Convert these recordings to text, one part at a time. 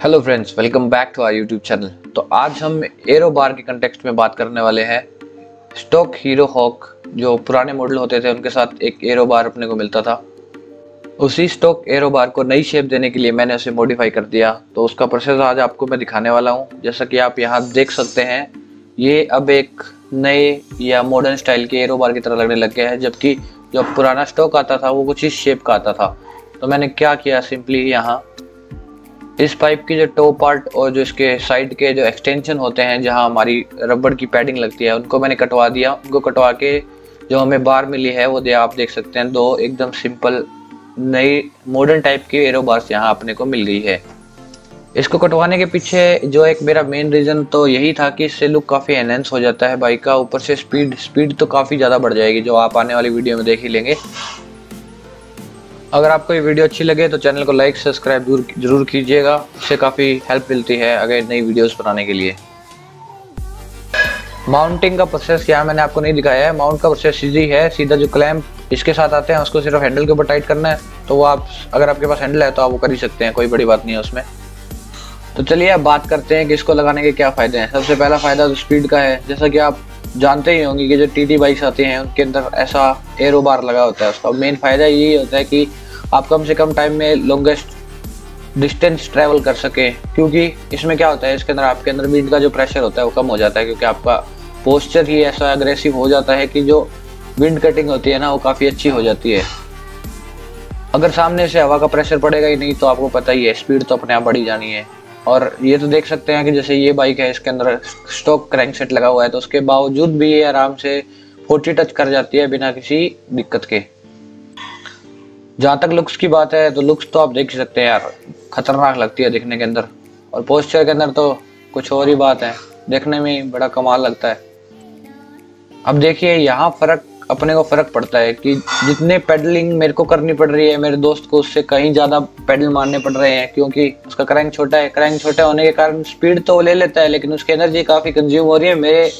Hello friends welcome back to our YouTube channel तो आज हम एरो बार के कंटेक्स्ट में बात करने वाले हैं। स्टॉक हीरो हॉक जो पुराने मॉडल होते थे, उनके साथ एक एरो बार अपने को मिलता था। उसी स्टॉक एरो बार को नई शेप देने के लिए मैंने उसे मॉडिफाई कर दिया। तो उसका प्रोसेस आज आपको मैं दिखाने वाला हूँ। जैसा कि आप यहाँ देख सकते हैं, ये अब एक नए या मॉडर्न स्टाइल के एरो बार की तरह लगने लग गया है। जबकि जो पुराना स्टॉक आता था, वो कुछ इस शेप का आता था। तो मैंने क्या किया सिंपली यहाँ? इस पाइप की जो टो पार्ट और जो इसके साइड के जो एक्सटेंशन होते हैं, जहाँ हमारी रबड़ की पैडिंग लगती है, उनको मैंने कटवा दिया। उनको कटवा के जो हमें बार मिली है, वो दे आप देख सकते हैं। दो एकदम सिंपल नई मॉडर्न टाइप की एरो बार्स यहाँ अपने को मिल गई है। इसको कटवाने के पीछे जो एक मेरा मेन रीज़न तो यही था कि इससे लुक काफ़ी एनहेंस हो जाता है बाइक का। ऊपर से स्पीड स्पीड तो काफ़ी ज़्यादा बढ़ जाएगी, जो आप आने वाली वीडियो में देख ही लेंगे। अगर आपको ये वीडियो अच्छी लगे तो चैनल को लाइक, सब्सक्राइब ज़रूर कीजिएगा। इससे काफ़ी हेल्प मिलती है अगर नई वीडियोस बनाने के लिए। माउंटिंग का प्रोसेस यहाँ मैंने आपको नहीं दिखाया है। माउंट का प्रोसेस इजी है। सीधा जो क्लैम्प इसके साथ आते हैं, उसको सिर्फ़ हैंडल के ऊपर टाइट करना है। तो वो आप अगर आपके पास हैंडल है तो आप वो कर ही सकते हैं, कोई बड़ी बात नहीं है उसमें। तो चलिए अब बात करते हैं कि इसको लगाने के क्या फ़ायदे हैं। सबसे पहला फ़ायदा तो स्पीड का है। जैसा कि आप जानते ही होंगे कि जो टी टी बाइक्स आती हैं, उनके अंदर ऐसा एरो बार लगा होता है उसका। मेन फ़ायदा यही होता है कि आप कम से कम टाइम में लॉन्गेस्ट डिस्टेंस ट्रैवल कर सके, क्योंकि इसमें क्या होता है, इसके अंदर आपके अंदर विंड का जो प्रेशर होता है, वो कम हो जाता है, क्योंकि आपका पोस्चर ही ऐसा अग्रेसिव हो जाता है कि जो विंड कटिंग होती है ना, वो काफ़ी अच्छी हो जाती है। अगर सामने से हवा का प्रेशर पड़ेगा ही नहीं तो आपको पता ही है स्पीड तो अपने आप बढ़ी जानी है। और ये तो देख सकते हैं कि जैसे ये बाइक है, इसके अंदर स्टॉक क्रैंक सेट लगा हुआ है तो उसके बावजूद भी ये आराम से फोर्टी टच कर जाती है बिना किसी दिक्कत के। जहाँ तक लुक्स की बात है तो लुक्स तो आप देख सकते हैं यार, खतरनाक लगती है देखने के अंदर। और पोस्चर के अंदर तो कुछ और ही बात है, देखने में बड़ा कमाल लगता है। अब देखिए, यहाँ फ़र्क अपने को फ़र्क पड़ता है कि जितने पेडलिंग मेरे को करनी पड़ रही है, मेरे दोस्त को उससे कहीं ज़्यादा पेडल मारने पड़ रहे हैं, क्योंकि उसका क्रैंक छोटा है क्रैंक छोटा होने के कारण स्पीड तो वो ले लेता है, लेकिन उसकी एनर्जी काफ़ी कंज्यूम हो रही है मेरे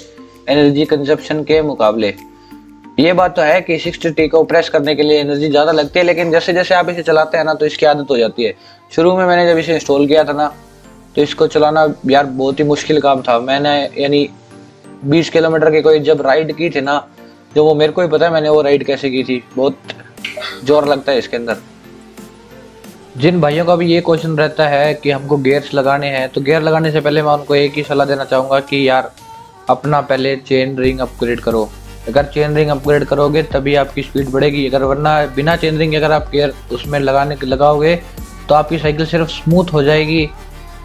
एनर्जी कंजप्शन के मुकाबले। ये बात तो है कि सिक्स टी को प्रेस करने के लिए एनर्जी ज़्यादा लगती है, लेकिन जैसे जैसे आप इसे चलाते हैं ना तो इसकी आदत हो जाती है। शुरू में मैंने जब इसे इंस्टॉल किया था ना तो इसको चलाना यार बहुत ही मुश्किल काम था। मैंने यानी 20 किलोमीटर की कोई जब राइड की थी ना जो वो मेरे को ही पता है, मैंने वो राइड कैसे की थी। बहुत ज़ोर लगता है इसके अंदर। जिन भाइयों का भी ये क्वेश्चन रहता है कि हमको गेयर्स लगाने हैं तो गेयर लगाने से पहले मैं उनको एक ही सलाह देना चाहूँगा कि यार, अपना पहले चेन रिंग अपग्रेड करो। अगर चेन रिंग अपग्रेड करोगे, तभी आपकी स्पीड बढ़ेगी। अगर वरना बिना चेन रिंग अगर आप गेयर उसमें लगाने लगाओगे तो आपकी साइकिल सिर्फ़ स्मूथ हो जाएगी।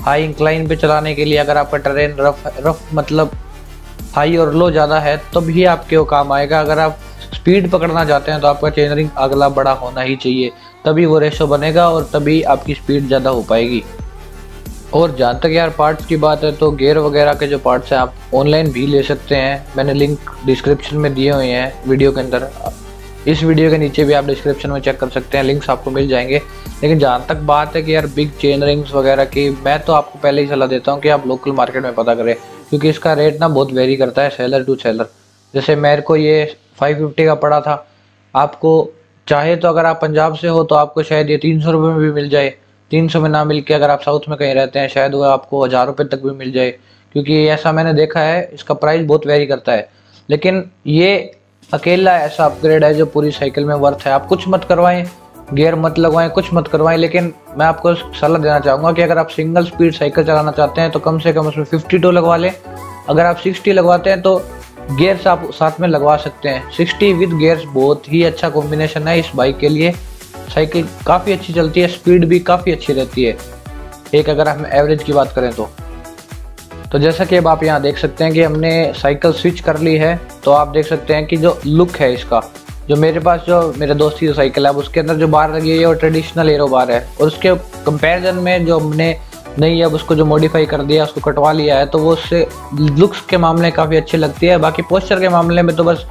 हाई इंक्लाइन पे चलाने के लिए अगर आपका ट्रेन रफ रफ मतलब हाई और लो ज़्यादा है तो भी आपके वो काम आएगा। अगर आप स्पीड पकड़ना चाहते हैं तो आपका चेन रिंग अगला बड़ा होना ही चाहिए। तभी वो रेशो बनेगा और तभी आपकी स्पीड ज़्यादा हो पाएगी। और जहाँ तक यार पार्ट्स की बात है तो गेयर वगैरह के जो पार्ट्स हैं, आप ऑनलाइन भी ले सकते हैं। मैंने लिंक डिस्क्रिप्शन में दिए हुए हैं वीडियो के अंदर। इस वीडियो के नीचे भी आप डिस्क्रिप्शन में चेक कर सकते हैं, लिंक्स आपको मिल जाएँगे। लेकिन जहाँ तक बात है कि यार बिग चेन रिंग्स वगैरह की, मैं तो आपको पहले ही सलाह देता हूँ कि आप लोकल मार्केट में पता करें। क्योंकि इसका रेट ना बहुत वेरी करता है सेलर टू सेलर जैसे मेरे को ये फाइव फिफ्टी का पड़ा था। आपको चाहे तो अगर आप पंजाब से हो तो आपको शायद ये तीन सौ रुपये में भी मिल जाए। तीन सौ में ना मिल के अगर आप साउथ में कहीं रहते हैं, शायद वो आपको हज़ार रुपये तक भी मिल जाए। क्योंकि ऐसा मैंने देखा है, इसका प्राइस बहुत वेरी करता है। लेकिन ये अकेला ऐसा अपग्रेड है जो पूरी साइकिल में वर्थ है। आप कुछ मत करवाएँ। गियर मत लगवाएँ, कुछ मत करवाएँ, लेकिन मैं आपको सलाह देना चाहूँगा कि अगर आप सिंगल स्पीड साइकिल चलाना चाहते हैं तो कम से कम उसमें फिफ्टी टू लगवा लें। अगर आप सिक्सटी लगवाते हैं तो गेयर्स आप साथ में लगवा सकते हैं। सिक्सटी विद गेयर्स बहुत ही अच्छा कॉम्बिनेशन है इस बाइक के लिए। साइकिल काफ़ी अच्छी चलती है स्पीड भी काफ़ी अच्छी रहती है। एक अगर हम एवरेज की बात करें तो। तो जैसा कि अब आप यहाँ देख सकते हैं कि हमने साइकिल स्विच कर ली है तो आप देख सकते हैं कि जो लुक है इसका। जो मेरे पास जो मेरे दोस्त की जो साइकिल है उसके अंदर जो बार लगी हुई है, वो ट्रेडिशनल एरो बार है। और उसके कंपैरिजन में जो हमने नहीं, अब उसको जो मॉडिफाई कर दिया, उसको कटवा लिया है तो वो उससे लुक्स के मामले काफ़ी अच्छी लगती है। बाकी पोस्चर के मामले में तो बस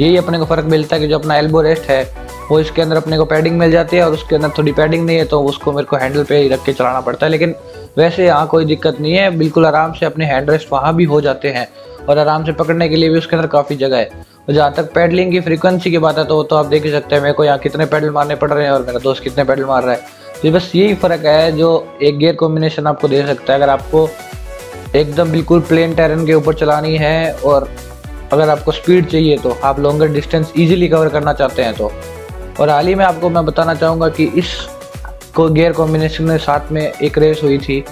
यही अपने को फ़र्क मिलता है कि जो अपना एल्बो रेस्ट है, वो इसके अंदर अपने को पैडिंग मिल जाती है और उसके अंदर थोड़ी पैडिंग नहीं है तो उसको मेरे को हैंडल पे ही रख के चलाना पड़ता है। लेकिन वैसे यहाँ कोई दिक्कत नहीं है, बिल्कुल आराम से अपने हैंड रेस्ट वहाँ भी हो जाते हैं और आराम से पकड़ने के लिए भी उसके अंदर काफ़ी जगह है। जहाँ तक पैडलिंग की फ्रीक्वेंसी की बात है तो वो तो आप देख ही सकते हैं, मेरे को यहाँ कितने पैडल मारने पड़ रहे हैं और मेरा दोस्त कितने पैडल मार रहा है। तो बस यही फ़र्क है जो एक गियर कॉम्बिनेशन आपको दे सकता है। अगर आपको एकदम बिल्कुल प्लेन टेरन के ऊपर चलानी है और अगर आपको स्पीड चाहिए तो आप लॉन्गर डिस्टेंस ईजिली कवर करना चाहते हैं तो। और हाल ही में आपको मैं बताना चाहूँगा कि इस को गियर कॉम्बिनेशन में साथ में एक रेस हुई थी।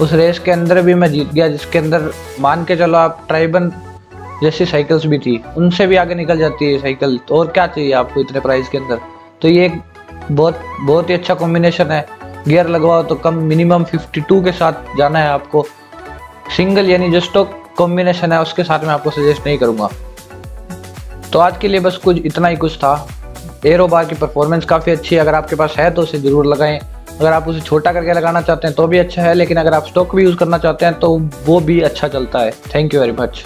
उस रेस के अंदर भी मैं जीत गया, जिसके अंदर मान के चलो आप ट्राइबन जैसी साइकिल्स भी थी, उनसे भी आगे निकल जाती है साइकिल। तो और क्या चाहिए आपको इतने प्राइस के अंदर? तो ये एक बहुत बहुत ही अच्छा कॉम्बिनेशन है। गियर लगवाओ तो कम मिनिमम 52 के साथ जाना है आपको। सिंगल यानी जो स्टॉक कॉम्बिनेशन है, उसके साथ मैं आपको सजेस्ट नहीं करूँगा। तो आज के लिए बस कुछ इतना ही कुछ था। एरो बार की परफॉर्मेंस काफ़ी अच्छी है। अगर आपके पास है तो उसे ज़रूर लगाएँ। अगर आप उसे छोटा करके लगाना चाहते हैं तो भी अच्छा है, लेकिन अगर आप स्टॉक भी यूज़ करना चाहते हैं तो वो भी अच्छा चलता है। Thank you very much